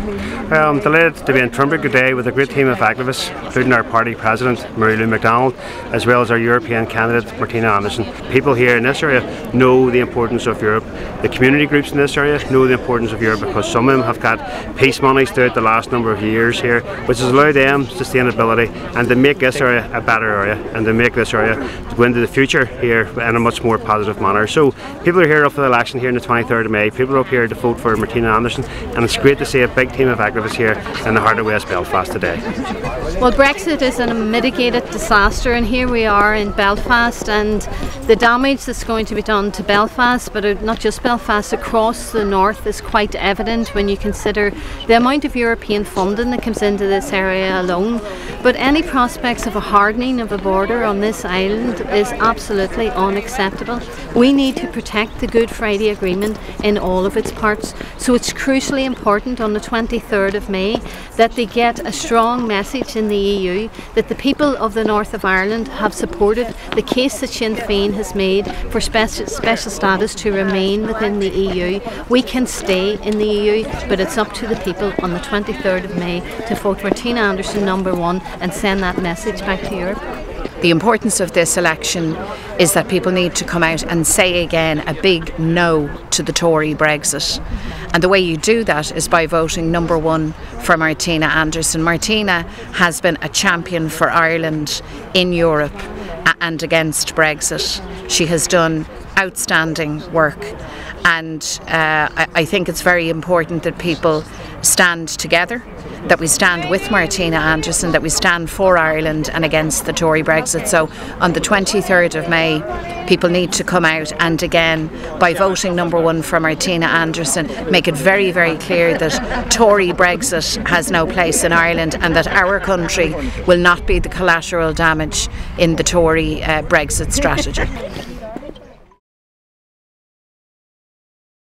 I'm delighted to be in Turnberg today with a great team of activists, including our party president, Mary Lou McDonald, as well as our European candidate, Martina Anderson. People here in this area know the importance of Europe. The community groups in this area know the importance of Europe because some of them have got peace monies throughout the last number of years here, which has allowed them sustainability and to make this area a better area and to make this area to go into the future here in a much more positive manner. So people are here up for the election here on the 23rd of May. People are up here to vote for Martina Anderson and it's great to see a big team of activists here in the heart of West Belfast today. Well, Brexit is a mitigated disaster, and here we are in Belfast, and the damage that's going to be done to Belfast, but not just Belfast, across the north is quite evident when you consider the amount of European funding that comes into this area alone. But any prospects of a hardening of the border on this island is absolutely unacceptable. We need to protect the Good Friday Agreement in all of its parts, so it's crucially important on the 23rd of May that they get a strong message in the EU that the people of the north of Ireland have supported the case that Sinn Féin has made for special, special status to remain within the EU. We can stay in the EU, but it's up to the people on the 23rd of May to vote Martina Anderson number one and send that message back to Europe. The importance of this election is that people need to come out and say again a big no to the Tory Brexit. And the way you do that is by voting number one for Martina Anderson. Martina has been a champion for Ireland in Europe and against Brexit. She has done outstanding work. And uh, I, I think it's very important that people stand together that we stand with Martina Anderson, that we stand for Ireland and against the Tory Brexit. So on the 23rd of May, people need to come out and again, by voting number one for Martina Anderson, make it very, very clear that Tory Brexit has no place in Ireland and that our country will not be the collateral damage in the Tory uh, Brexit strategy.